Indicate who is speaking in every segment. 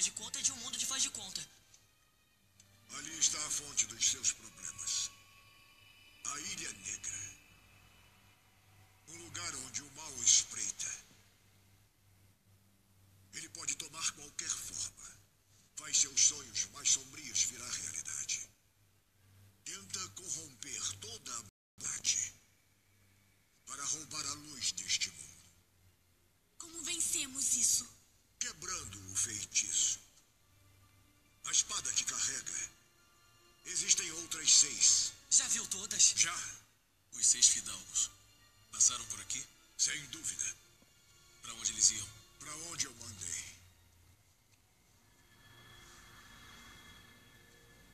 Speaker 1: de conta é de um mundo de faz de conta.
Speaker 2: Ali está a fonte dos seus problemas. A Ilha Negra. Um lugar onde o mal espreita. Ele pode tomar qualquer forma. Faz seus sonhos mais sombrios virar realidade. Tenta corromper toda a bondade para roubar a luz deste mundo,
Speaker 3: Como vencemos isso?
Speaker 2: Quebrando o feitiço. A espada que carrega. Existem outras seis.
Speaker 1: Já viu todas?
Speaker 2: Já,
Speaker 4: Os seis fidalgos passaram por aqui?
Speaker 2: sem dúvida,
Speaker 4: Para onde eles iam?
Speaker 2: para onde eu mandei.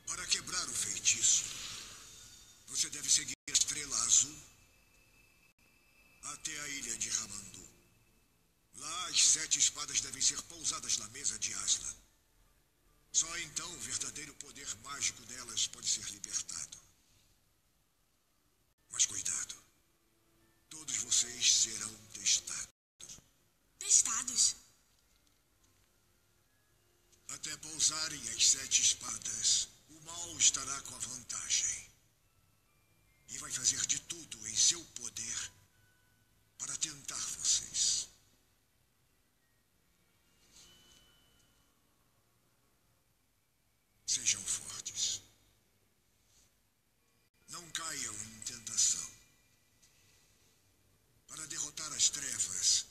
Speaker 2: Para quebrar o feitiço, você deve seguir a estrela azul até a ilha de Ramandu. Lá, as sete espadas devem ser pousadas na mesa de Aslan. Só então o verdadeiro poder mágico delas pode ser libertado. Mas cuidado. Todos vocês serão testados.
Speaker 3: Testados.
Speaker 2: Até pousarem as sete espadas, o mal estará com a vantagem. Caiam em tentação. Para derrotar as trevas,